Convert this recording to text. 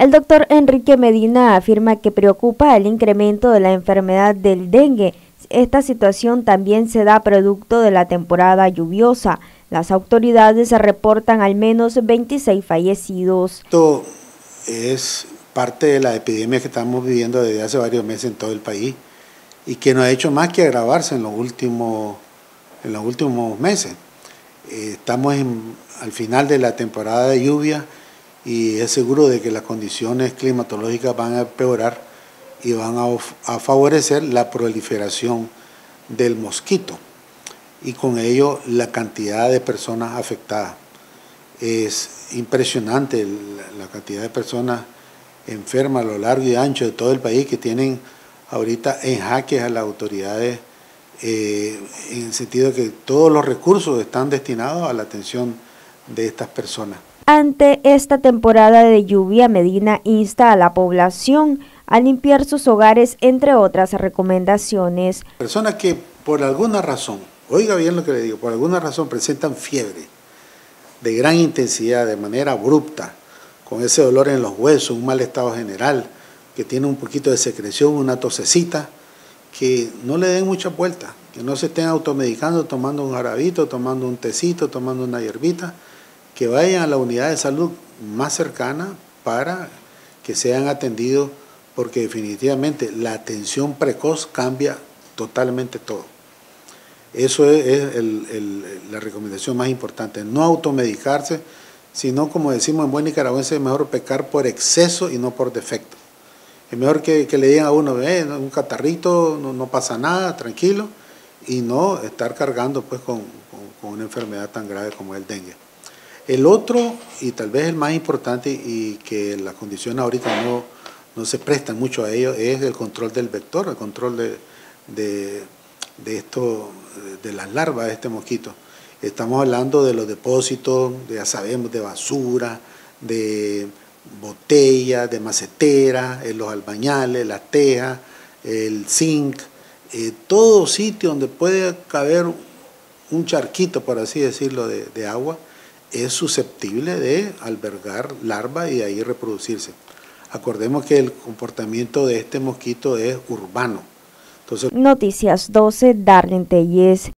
El doctor Enrique Medina afirma que preocupa el incremento de la enfermedad del dengue. Esta situación también se da producto de la temporada lluviosa. Las autoridades reportan al menos 26 fallecidos. Esto es parte de la epidemia que estamos viviendo desde hace varios meses en todo el país y que no ha hecho más que agravarse en los últimos, en los últimos meses. Eh, estamos al final de la temporada de lluvia y es seguro de que las condiciones climatológicas van a empeorar y van a, favorecer la proliferación del mosquito y con ello la cantidad de personas afectadas. Es impresionante la, cantidad de personas enfermas a lo largo y ancho de todo el país que tienen ahorita en jaque a las autoridades eh, en el sentido de que todos los recursos están destinados a la atención de estas personas. Ante esta temporada de lluvia, Medina insta a la población a limpiar sus hogares, entre otras recomendaciones. Personas que por alguna razón, oiga bien lo que le digo, por alguna razón presentan fiebre de gran intensidad, de manera abrupta, con ese dolor en los huesos, un mal estado general, que tiene un poquito de secreción, una tosecita, que no le den mucha vuelta, que no se estén automedicando, tomando un jarabito, tomando un tecito, tomando una hierbita, que vayan a la unidad de salud más cercana para que sean atendidos, porque definitivamente la atención precoz cambia totalmente todo. Eso es, la recomendación más importante, no automedicarse, sino como decimos en buen nicaragüense, es mejor pecar por exceso y no por defecto. Es mejor que, le digan a uno, eh, un catarrito, no, pasa nada, tranquilo, y no estar cargando pues con una enfermedad tan grave como el dengue. El otro, y tal vez el más importante, y que la condición ahorita no, no se presta mucho a ello, es el control del vector, el control de, de, esto, de las larvas de este mosquito. Estamos hablando de los depósitos, de, ya sabemos, de basura, de botellas, de macetera, en los albañales, las tejas, el zinc, eh, todo sitio donde puede caber un charquito, por así decirlo, de, de agua, es susceptible de albergar larvas y ahí reproducirse. Acordemos que el comportamiento de este mosquito es urbano. Entonces, Noticias 12, Darlene Telles.